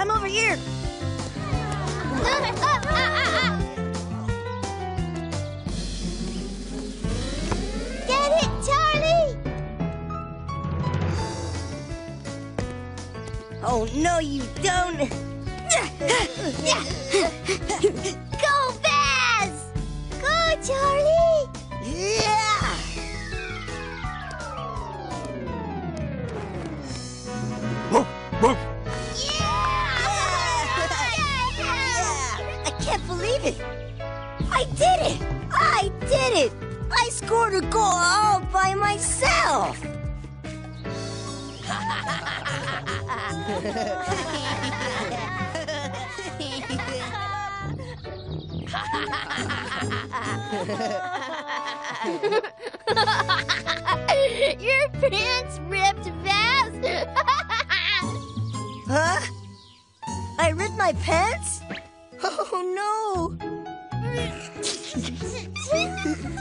I'm over here. Get it, Charley! Oh, no, you don't. Go, Vaz! Go, Charley! Scored a goal all by myself. Your pants ripped, Vaz! Huh? I ripped my pants? Oh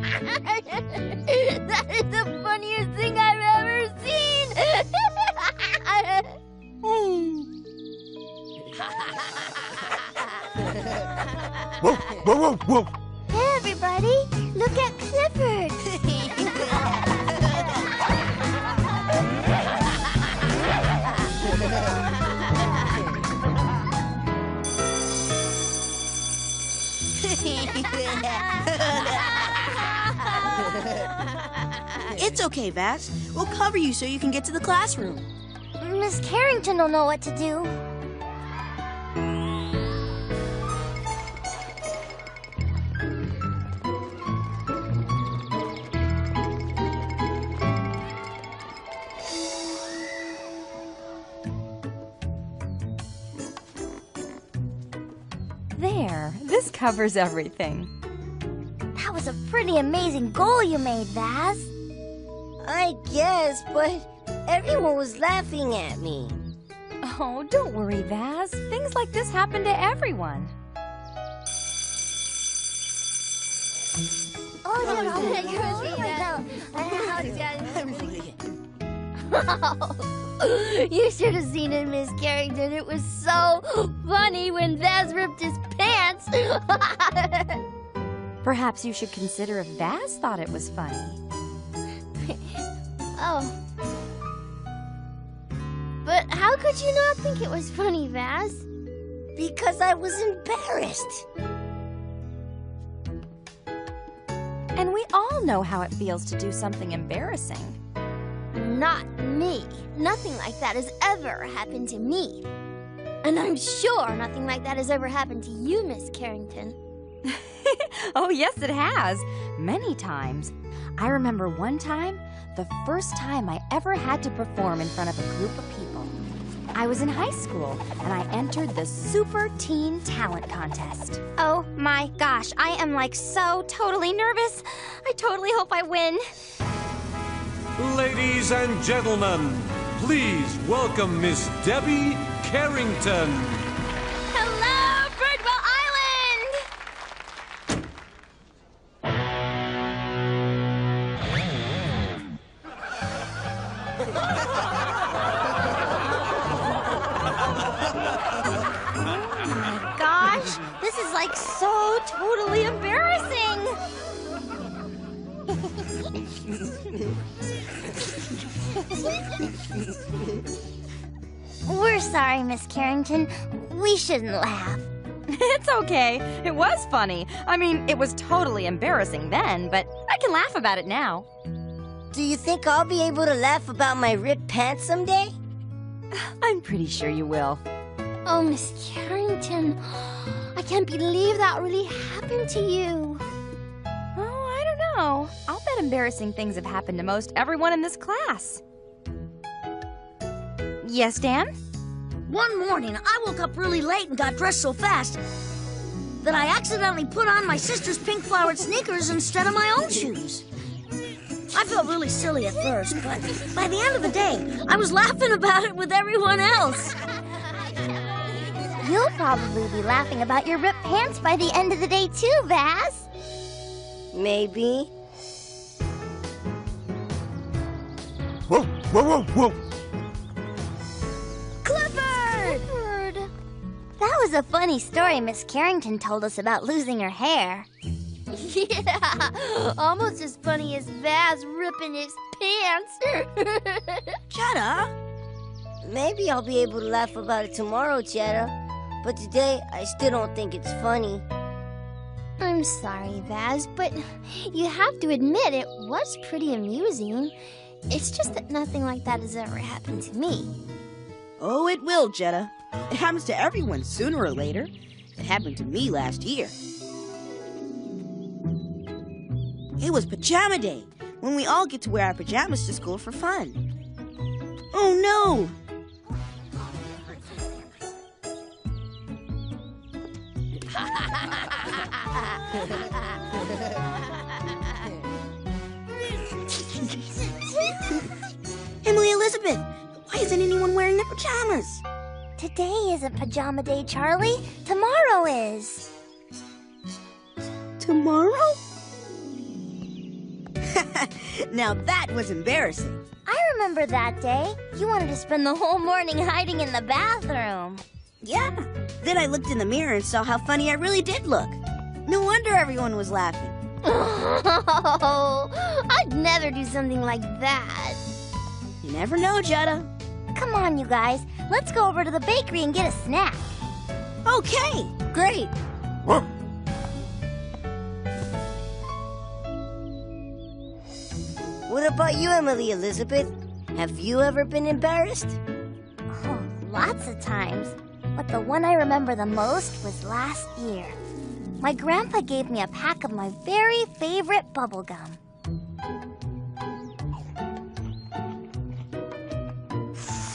that is the funniest thing I've ever seen! Woof, woof, woof, woof. Hey, everybody! Look at Clifford! It's okay, Vaz. We'll cover you so you can get to the classroom. Miss Carrington will know what to do. There, this covers everything. That was a pretty amazing goal you made, Vaz. I guess, but everyone was laughing at me. Oh, don't worry, Vaz. Things like this happen to everyone. Oh, you should have seen it, Miss Carrington. It was so funny when Vaz ripped his pants. Perhaps you should consider if Vaz thought it was funny. oh. But how could you not think it was funny, Vaz? Because I was embarrassed. And we all know how it feels to do something embarrassing. Not me. Nothing like that has ever happened to me. And I'm sure nothing like that has ever happened to you, Miss Carrington. oh, yes, it has. Many times. I remember one time, the first time I ever had to perform in front of a group of people. I was in high school and I entered the Super Teen Talent Contest. Oh my gosh, I am like so totally nervous. I totally hope I win. Ladies and gentlemen, please welcome Miss Debbie Carrington. Gosh, this is like so totally embarrassing. We're sorry, Miss Carrington. We shouldn't laugh. it's okay. It was funny. I mean, it was totally embarrassing then, but I can laugh about it now. Do you think I'll be able to laugh about my ripped pants someday? I'm pretty sure you will. Oh, Miss Carrington, I can't believe that really happened to you. Oh, I don't know. I'll bet embarrassing things have happened to most everyone in this class. Yes, Dan? One morning, I woke up really late and got dressed so fast that I accidentally put on my sister's pink flowered sneakers instead of my own shoes. I felt really silly at first, but by the end of the day, I was laughing about it with everyone else. You'll probably be laughing about your ripped pants by the end of the day, too, Vaz. Maybe. whoa, whoa, whoa. whoa! Clifford! That was a funny story Miss Carrington told us about losing her hair. Yeah, almost as funny as Vaz ripping his pants. Jetta? Maybe I'll be able to laugh about it tomorrow, Jetta. But today, I still don't think it's funny. I'm sorry, Vaz, but you have to admit it was pretty amusing. It's just that nothing like that has ever happened to me. Oh, it will, Jetta. It happens to everyone sooner or later. It happened to me last year. It was pajama day, when we all get to wear our pajamas to school for fun. Oh no! Emily Elizabeth, why isn't anyone wearing their pajamas? Today isn't pajama day, Charley. Tomorrow is. Tomorrow? Now that was embarrassing. I remember that day. You wanted to spend the whole morning hiding in the bathroom. Yeah. Then I looked in the mirror and saw how funny I really did look. No wonder everyone was laughing. Oh, I'd never do something like that. You never know, Jetta. Come on, you guys. Let's go over to the bakery and get a snack. Okay, great. What about you, Emily Elizabeth? Have you ever been embarrassed? Oh, lots of times. But the one I remember the most was last year. My grandpa gave me a pack of my very favorite bubble gum.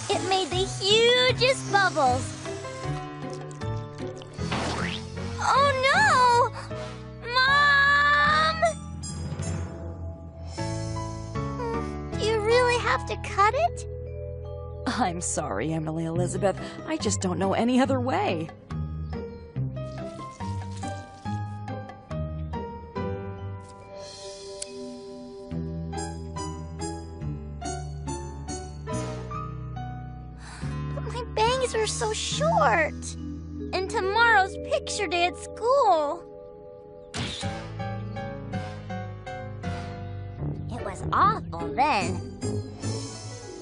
It made the hugest bubbles. Oh no! Have to cut it? I'm sorry, Emily Elizabeth. I just don't know any other way. But my bangs are so short. And tomorrow's picture day at school. It was awful then.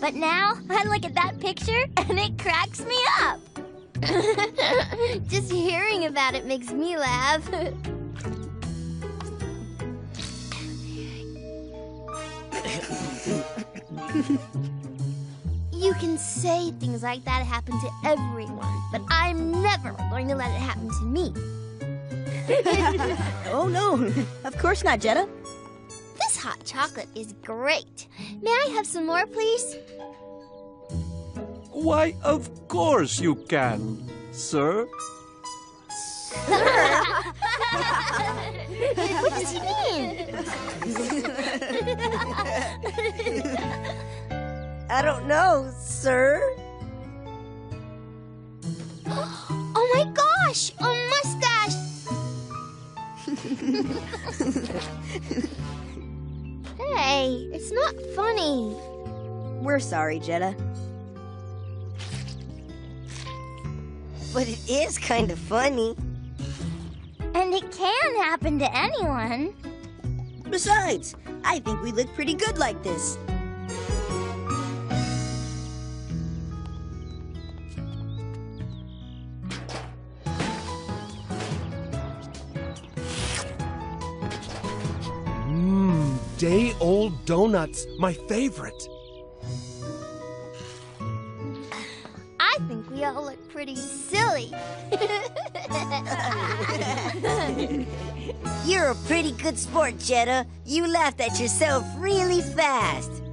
But now I look at that picture and it cracks me up. Just hearing about it makes me laugh. You can say things like that happen to everyone, but I'm never going to let it happen to me. Oh no, of course not, Jetta. This hot chocolate is great. May I have some more, please? Why, of course you can, sir. sir. what does he mean? I don't know, sir. Oh my gosh, a mustache! hey, it's not funny. We're sorry, Jetta. But it is kind of funny. And it can happen to anyone. Besides, I think we look pretty good like this. Day old donuts, my favorite. I think we all look pretty silly. You're a pretty good sport, Jetta. You laughed at yourself really fast.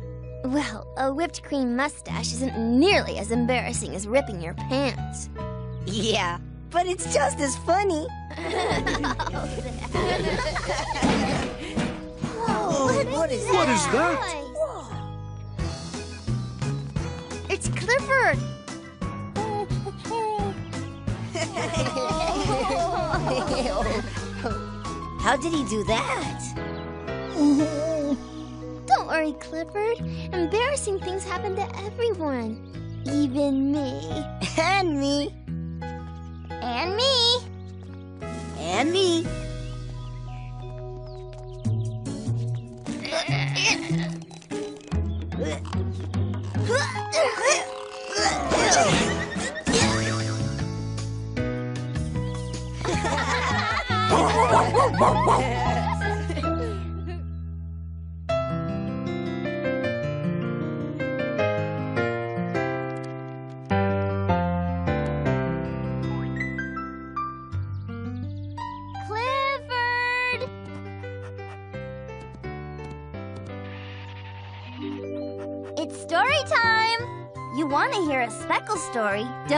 well, a whipped cream mustache isn't nearly as embarrassing as ripping your pants. Yeah, but it's just as funny. Whoa, what is What is that? It's Clifford. How did he do that? Don't worry, Clifford. Embarrassing things happen to everyone. Even me. And me. And me. And me.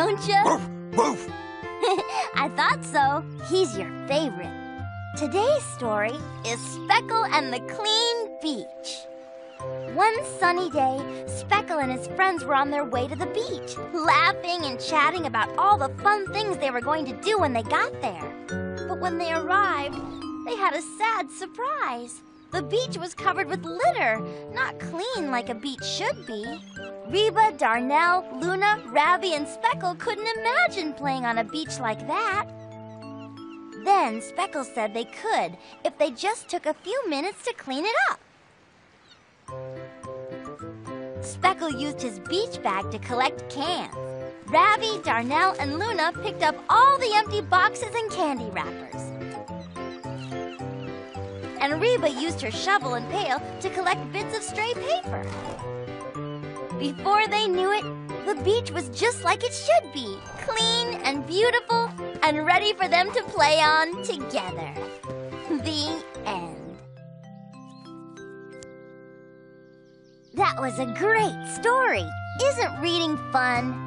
Don't you? I thought so. He's your favorite. Today's story is Speckle and the Clean Beach. One sunny day, Speckle and his friends were on their way to the beach, laughing and chatting about all the fun things they were going to do when they got there. But when they arrived, they had a sad surprise. The beach was covered with litter, not clean like a beach should be. Reba, Darnell, Luna, Ravi, and Speckle couldn't imagine playing on a beach like that. Then Speckle said they could if they just took a few minutes to clean it up. Speckle used his beach bag to collect cans. Ravi, Darnell, and Luna picked up all the empty boxes and candy wrappers. And Reba used her shovel and pail to collect bits of stray paper. Before they knew it, the beach was just like it should be clean and beautiful and ready for them to play on together. The end. That was a great story. Isn't reading fun?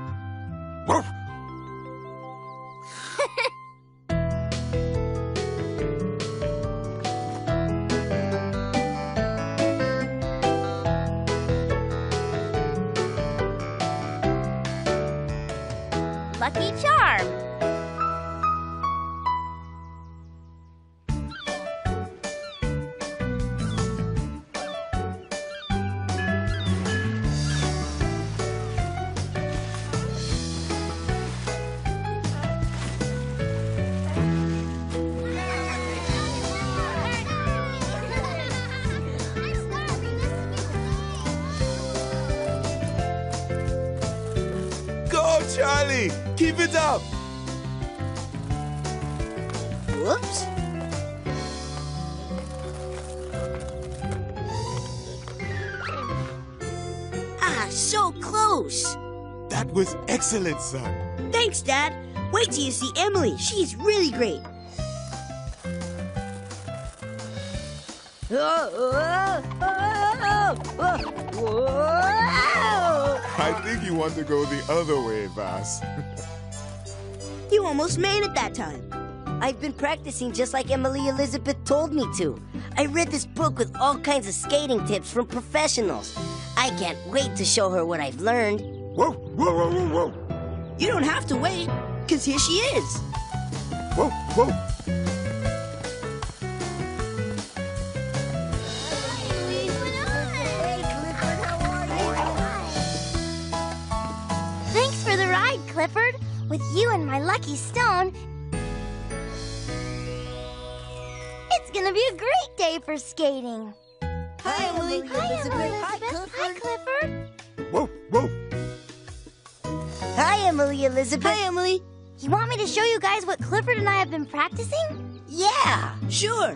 Whoops. Ah, so close. That was excellent, son. Thanks, Dad. Wait till you see Emily. She's really great. I think you want to go the other way, Vaz. You almost made it that time. I've been practicing just like Emily Elizabeth told me to. I read this book with all kinds of skating tips from professionals. I can't wait to show her what I've learned. Whoa, whoa, whoa, whoa, whoa! You don't have to wait, because here she is. Whoa, whoa! Thanks for the ride, Clifford. With you and my lucky stone, it's gonna be a great day for skating. Hi, Emily. Hi, Emily Elizabeth. Hi, Clifford. Whoa, whoa! Hi, Emily Elizabeth. Hi, Emily. You want me to show you guys what Clifford and I have been practicing? Yeah. Sure.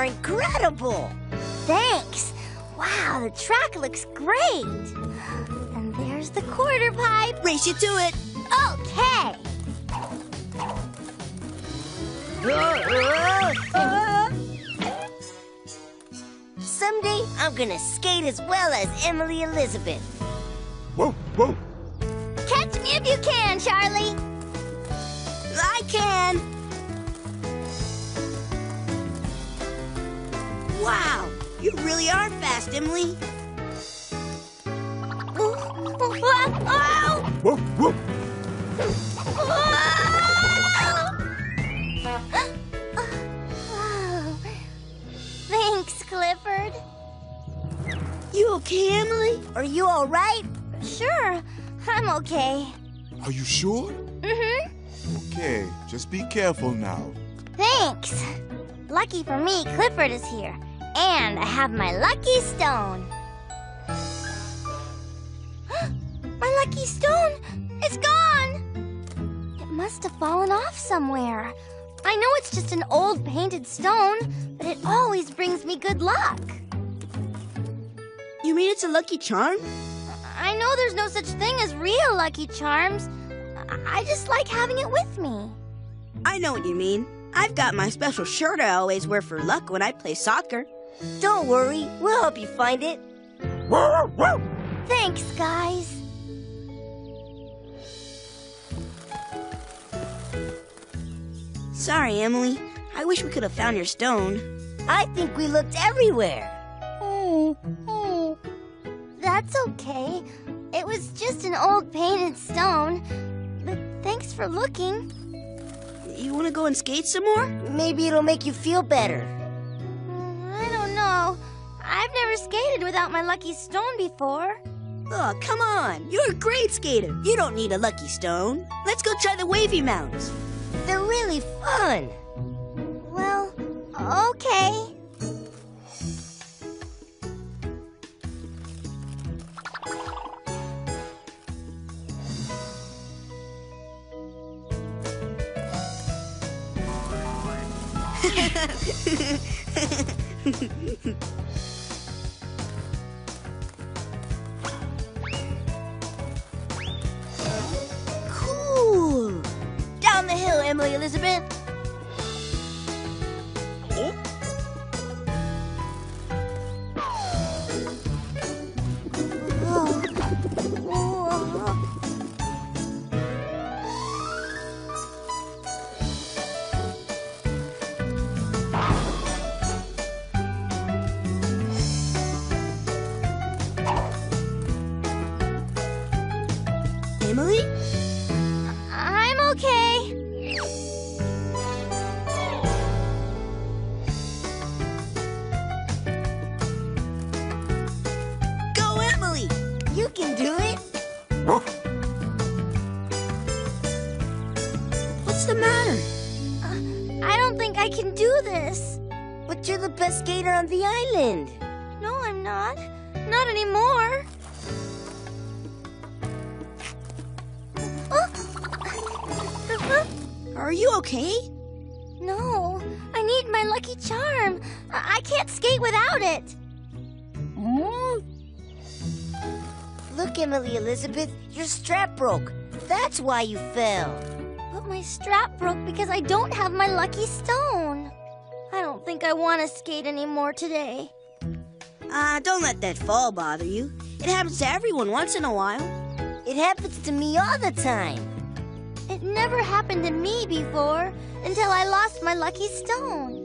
Are incredible. Thanks. Wow, the track looks great. And there's the quarter pipe. Race you to it. Okay. Someday I'm gonna skate as well as Emily Elizabeth. Whoa, whoa. Catch me if you can, Charley. I can. Wow, you really are fast, Emily. Oh! Whoa, whoa. Thanks, Clifford. You okay, Emily? Are you all right? Sure, I'm okay. Are you sure? Mm-hmm. Okay, just be careful now. Thanks. Lucky for me, Clifford is here. And I have my lucky stone. my lucky stone! It's gone! It must have fallen off somewhere. I know it's just an old painted stone, but it always brings me good luck. You mean it's a lucky charm? I know there's no such thing as real lucky charms. I I just like having it with me. I know what you mean. I've got my special shirt I always wear for luck when I play soccer. Don't worry, we'll help you find it. Whoa, whoa. Thanks, guys. Sorry, Emily. I wish we could have found your stone. I think we looked everywhere. Oh, oh. That's okay. It was just an old painted stone. But thanks for looking. You want to go and skate some more? Maybe it'll make you feel better. I've never skated without my lucky stone before. Oh, come on. You're a great skater. You don't need a lucky stone. Let's go try the wavy mounts. They're really fun. Well, okay. Emily? I'm Elizabeth, your strap broke. That's why you fell. But my strap broke because I don't have my lucky stone. I don't think I want to skate anymore today. Ah, don't let that fall bother you. It happens to everyone once in a while. It happens to me all the time. It never happened to me before until I lost my lucky stone.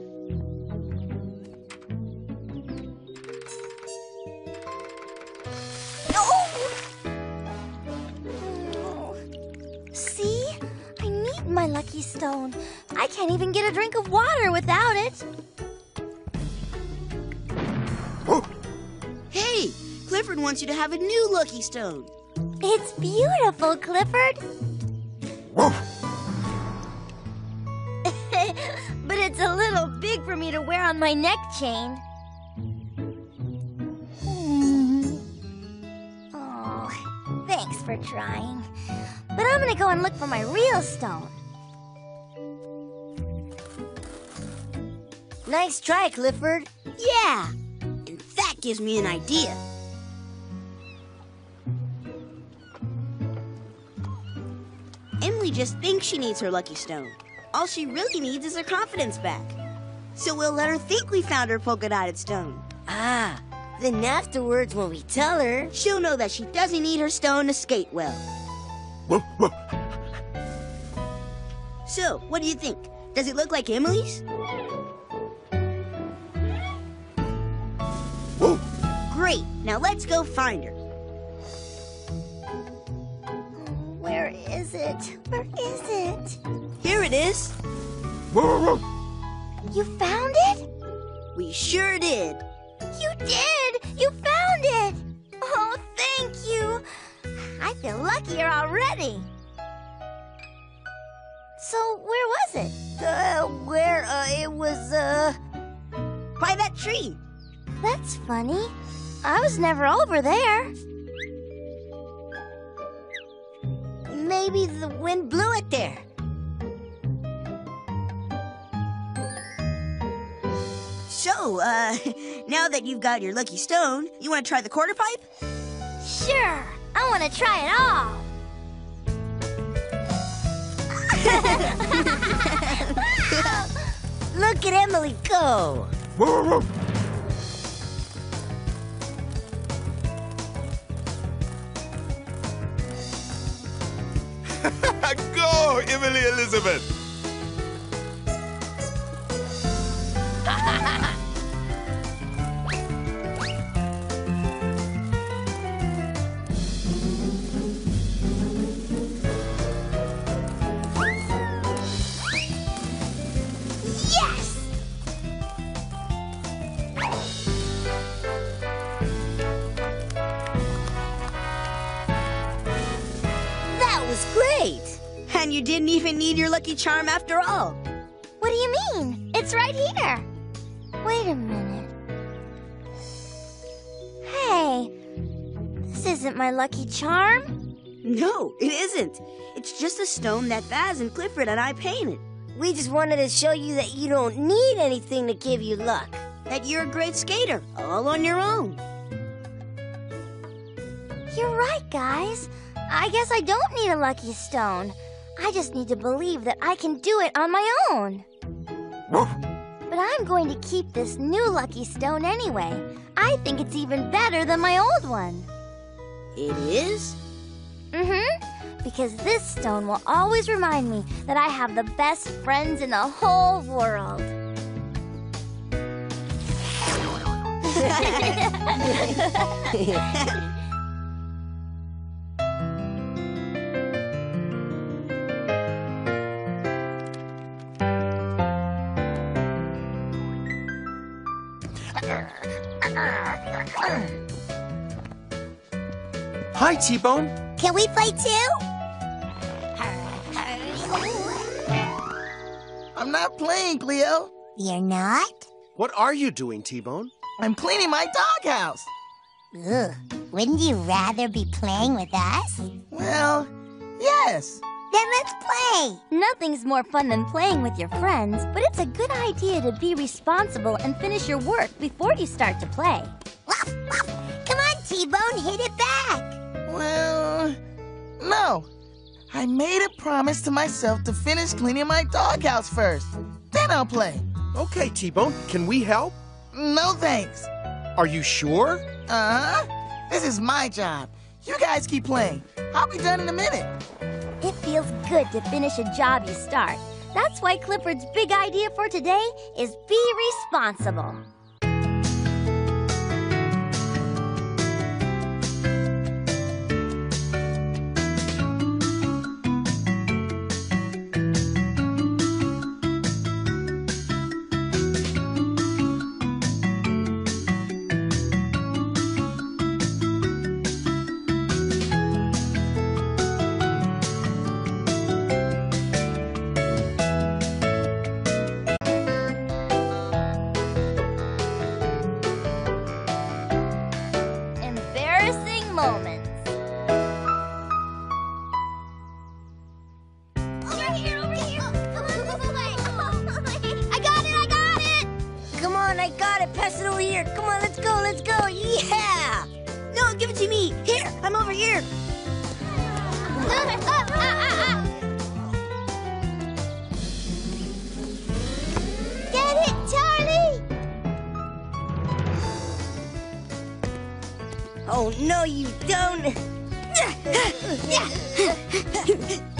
Lucky stone. I can't even get a drink of water without it. Oh. Hey, Clifford wants you to have a new lucky stone. It's beautiful, Clifford. Whoa. but it's a little big for me to wear on my neck chain. Oh, thanks for trying. But I'm gonna go and look for my real stone. Nice try, Clifford. Yeah, and that gives me an idea. Emily just thinks she needs her lucky stone. All she really needs is her confidence back. So we'll let her think we found her polka dotted stone. Ah, then afterwards when we tell her... She'll know that she doesn't need her stone to skate well. So, what do you think? Does it look like Emily's? Now let's go find her. Where is it? Where is it? Here it is. You found it? We sure did. You did! You found it! Oh, thank you! I feel luckier already. So, where was it? Uh, where, uh, it was, uh... By that tree. That's funny. I was never over there. Maybe the wind blew it there. So, uh, now that you've got your lucky stone, you want to try the quarter pipe? Sure, I want to try it all. Look at Emily go. Emily Elizabeth. And you didn't even need your lucky charm after all. What do you mean? It's right here. Wait a minute. Hey, this isn't my lucky charm. No, it isn't. It's just a stone that Vaz and Clifford and I painted. We just wanted to show you that you don't need anything to give you luck. That you're a great skater, all on your own. You're right, guys. I guess I don't need a lucky stone. I just need to believe that I can do it on my own. But I'm going to keep this new lucky stone anyway. I think it's even better than my old one. It is? Mm-hmm. Because this stone will always remind me that I have the best friends in the whole world. Hi, T-Bone. Can we play too? I'm not playing, Cleo. You're not? What are you doing, T-Bone? I'm cleaning my doghouse. Ugh. Wouldn't you rather be playing with us? Well, yes. Then let's play. Nothing's more fun than playing with your friends, but it's a good idea to be responsible and finish your work before you start to play. Come on, T-Bone, hit it back. Well, no. I made a promise to myself to finish cleaning my doghouse first. Then I'll play. Okay, T-Bone, can we help? No thanks. Are you sure? Uh-huh. This is my job. You guys keep playing. I'll be done in a minute. It feels good to finish a job you start. That's why Clifford's big idea for today is be responsible. You don't.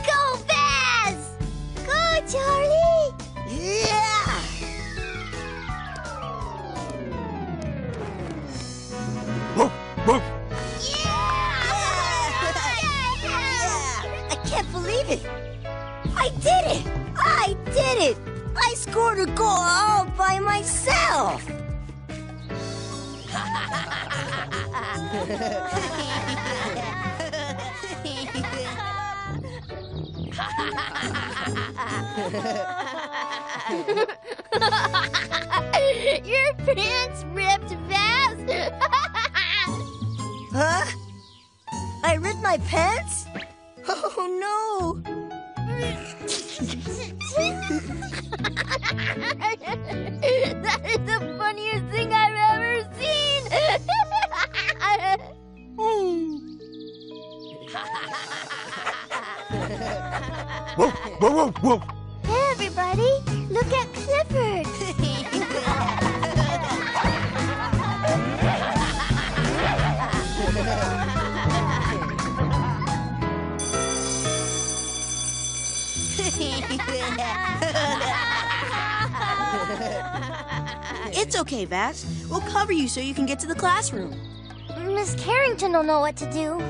Oh no. that is the funniest thing I've ever seen! Woof, woof, woof, woof. Hey, everybody! Look at Clifford! It's okay, Vaz. We'll cover you so you can get to the classroom. Miss Carrington will know what to do.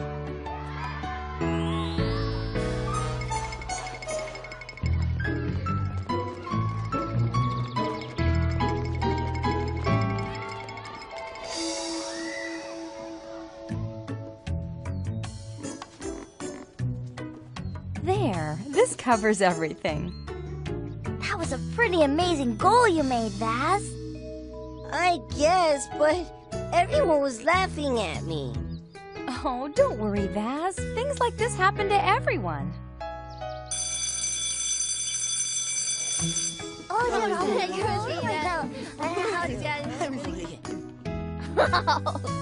There, this covers everything. That was a pretty amazing goal you made, Vaz. I guess, but everyone was laughing at me. Oh, don't worry, Vaz. Things like this happen to everyone. Oh, no, no,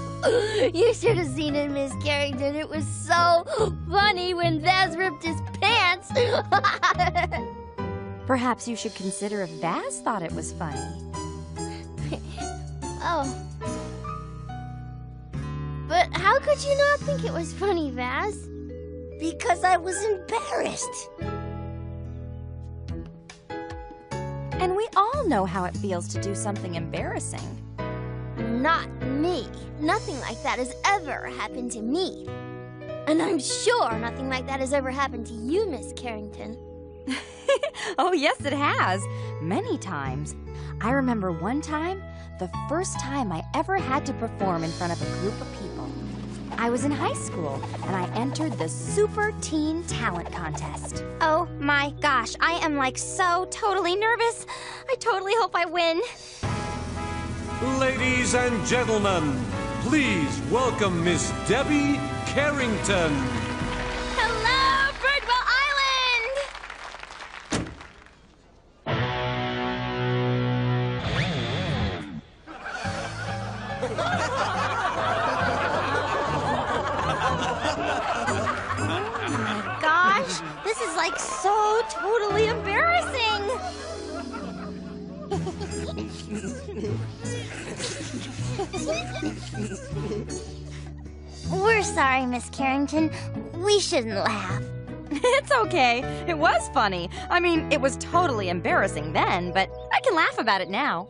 You should have seen it, Miss Carrington. It was so funny when Vaz ripped his pants. Perhaps you should consider if Vaz thought it was funny. oh. But how could you not think it was funny, Vaz? Because I was embarrassed. And we all know how it feels to do something embarrassing. Not me. Nothing like that has ever happened to me. And I'm sure nothing like that has ever happened to you, Miss Carrington. Oh, yes, it has. Many times. I remember one time, the first time I ever had to perform in front of a group of people. I was in high school and I entered the Super Teen Talent Contest. Oh my gosh, I am like so totally nervous. I totally hope I win. Ladies and gentlemen, please welcome Miss Debbie Carrington. Hello, Birdwell Island! Gosh, this is like so totally embarrassing. We're sorry, Miss Carrington. We shouldn't laugh. it's okay. It was funny. I mean, it was totally embarrassing then, but I can laugh about it now.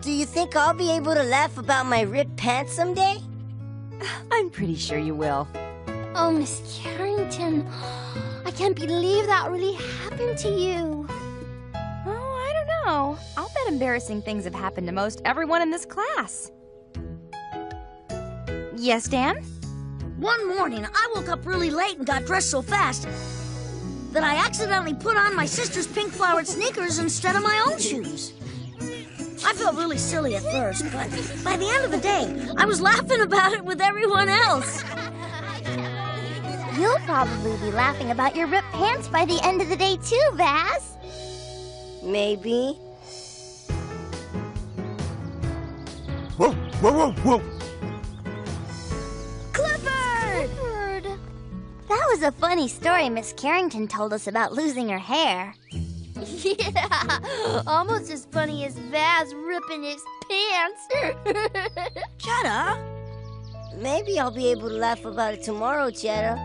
Do you think I'll be able to laugh about my ripped pants someday? I'm pretty sure you will. Oh, Miss Carrington, I can't believe that really happened to you. Oh, I don't know. I'll bet embarrassing things have happened to most everyone in this class. Yes, Dan? One morning, I woke up really late and got dressed so fast that I accidentally put on my sister's pink flowered sneakers instead of my own shoes. I felt really silly at first, but by the end of the day, I was laughing about it with everyone else. You'll probably be laughing about your ripped pants by the end of the day, too, Vaz. Maybe. Whoa, whoa, whoa, woof. That was a funny story Miss Carrington told us about losing her hair. Yeah, almost as funny as Vaz ripping his pants. Up. Maybe I'll be able to laugh about it tomorrow, Jetta.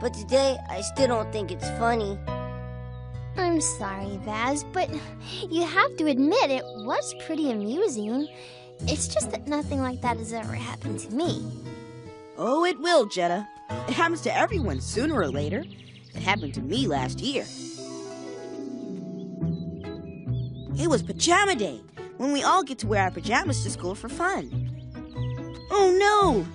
But today, I still don't think it's funny. I'm sorry, Vaz, but you have to admit it was pretty amusing. It's just that nothing like that has ever happened to me. Oh, it will, Jetta. It happens to everyone sooner or later. It happened to me last year. It was pajama day, when we all get to wear our pajamas to school for fun. Oh no!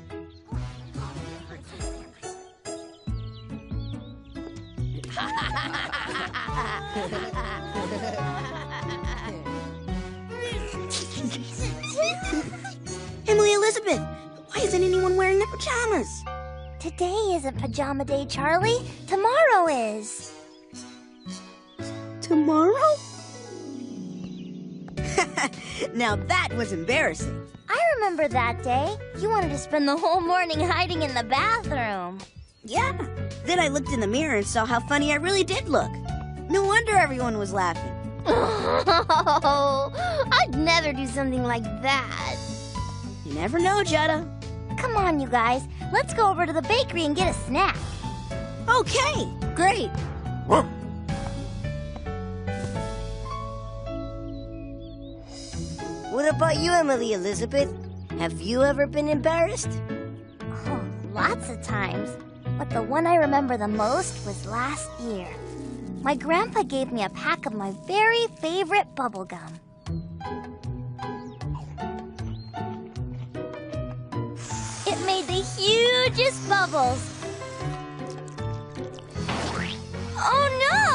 Emily Elizabeth, why isn't anyone wearing their pajamas? Today isn't pajama day, Charley. Tomorrow is. Tomorrow? now that was embarrassing. I remember that day. You wanted to spend the whole morning hiding in the bathroom. Yeah. Then I looked in the mirror and saw how funny I really did look. No wonder everyone was laughing. Oh, I'd never do something like that. You never know, Jetta. Come on, you guys. Let's go over to the bakery and get a snack. Okay, great. What about you, Emily Elizabeth? Have you ever been embarrassed? Oh, lots of times. But the one I remember the most was last year. My grandpa gave me a pack of my very favorite bubble hugest bubbles. Oh no!